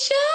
show.